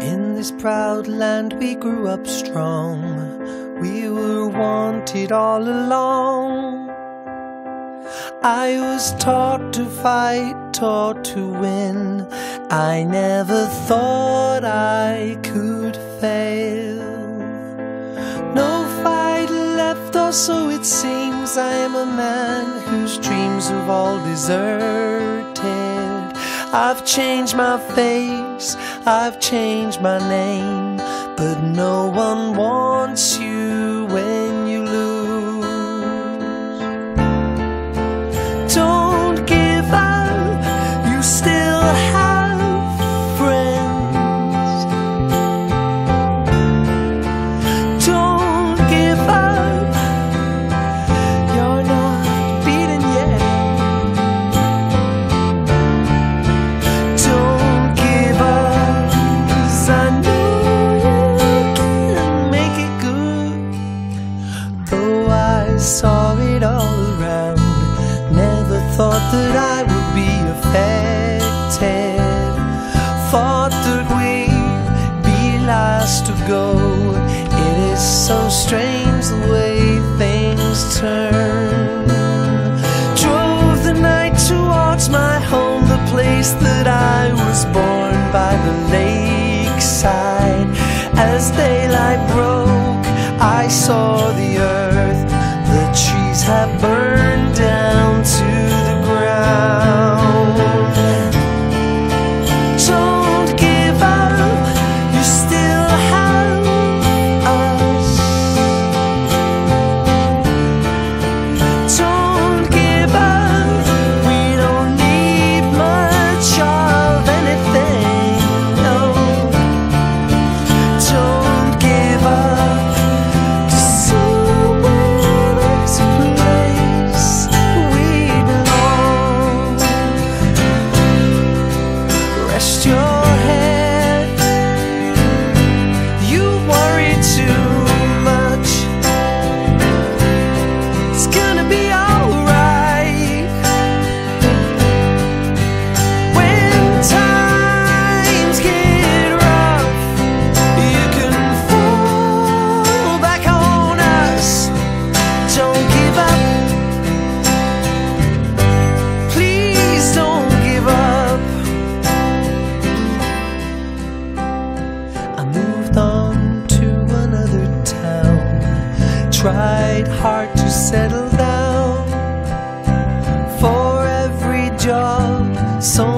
In this proud land we grew up strong. We were wanted all along. I was taught to fight, taught to win. I never thought I could fail. No fight left, or so it seems. I am a man whose dreams have all deserted. I've changed my face, I've changed my name, but no one wants you when to go. It is so strange the way things turn. Drove the night towards my home, the place that I was born by the lakeside. As daylight broke, I saw the earth, Rest Tried hard to settle down. For every job, so